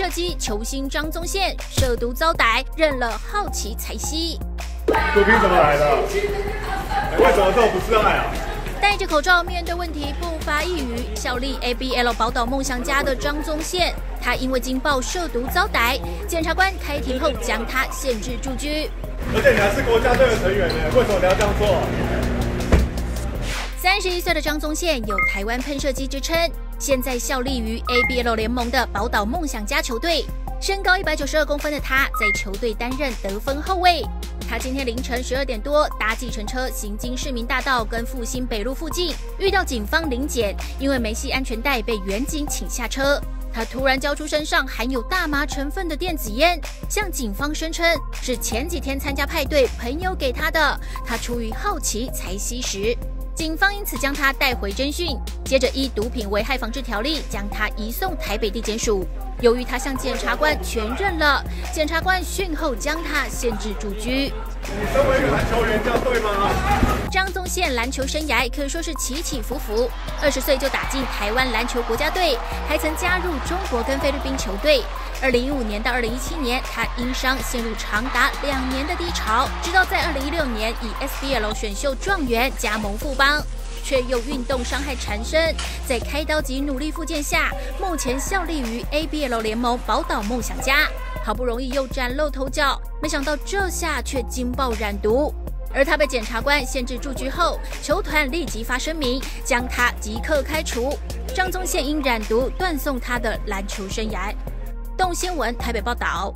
射击球星张宗宪涉毒遭逮，认了好奇才吸。毒品怎么来的？为什么这么不自爱啊？戴着口罩面对问题不发一语，效力 ABL 宝岛梦想家的张宗宪，他因为惊爆涉毒遭逮，检察官开庭后将他限制住居。而且你还是国家队的成员呢，为什么你要这样做？三十一岁的张宗宪有台湾喷射机之称，现在效力于 ABL 联盟的宝岛梦想家球队。身高一百九十二公分的他，在球队担任得分后卫。他今天凌晨十二点多搭计程车行经市民大道跟复兴北路附近，遇到警方临检，因为没系安全带被远警请下车。他突然交出身上含有大麻成分的电子烟，向警方声称是前几天参加派对朋友给他的，他出于好奇才吸食。警方因此将他带回侦讯，接着依毒品危害防治条例将他移送台北地检署。由于他向检察官全认了，检察官讯后将他限制住居。你身为一个篮球员，这样对吗？现篮球生涯可以说是起起伏伏，二十岁就打进台湾篮球国家队，还曾加入中国跟菲律宾球队。二零一五年到二零一七年，他因伤陷入长达两年的低潮，直到在二零一六年以 SBL 选秀状元加盟富邦。却又运动伤害缠身，在开刀及努力复健下，目前效力于 ABL 联盟宝岛梦想家，好不容易又崭露头角，没想到这下却惊爆染毒，而他被检察官限制住居后，球团立即发声明，将他即刻开除。张宗宪因染毒断送他的篮球生涯。动新闻台北报道。